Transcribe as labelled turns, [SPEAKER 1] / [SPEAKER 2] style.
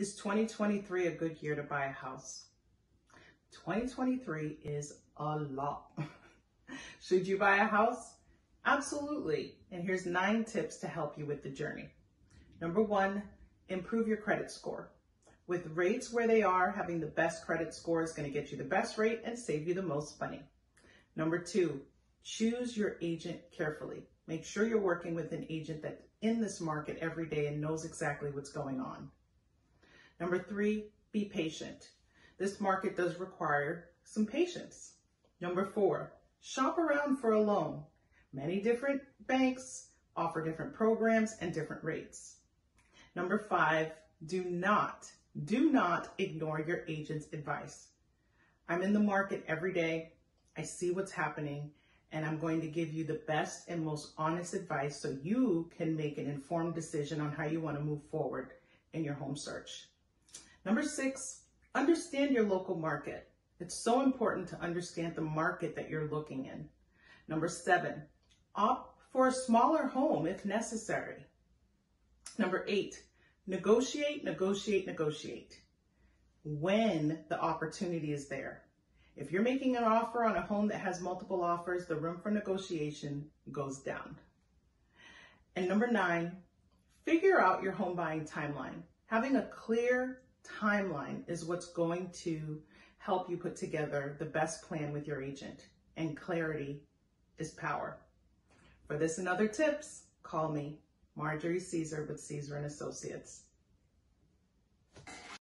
[SPEAKER 1] Is 2023 a good year to buy a house? 2023 is a lot. Should you buy a house? Absolutely. And here's nine tips to help you with the journey. Number one, improve your credit score. With rates where they are, having the best credit score is going to get you the best rate and save you the most money. Number two, choose your agent carefully. Make sure you're working with an agent that's in this market every day and knows exactly what's going on. Number three, be patient. This market does require some patience. Number four, shop around for a loan. Many different banks offer different programs and different rates. Number five, do not, do not ignore your agent's advice. I'm in the market every day. I see what's happening and I'm going to give you the best and most honest advice so you can make an informed decision on how you want to move forward in your home search. Number six, understand your local market. It's so important to understand the market that you're looking in. Number seven, opt for a smaller home if necessary. Number eight, negotiate, negotiate, negotiate when the opportunity is there. If you're making an offer on a home that has multiple offers, the room for negotiation goes down. And number nine, figure out your home buying timeline. Having a clear timeline is what's going to help you put together the best plan with your agent. And clarity is power. For this and other tips, call me, Marjory Cesar with Cesar and Associates.